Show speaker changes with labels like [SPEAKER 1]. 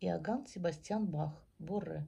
[SPEAKER 1] Иоганн Себастьян Бах, Борре.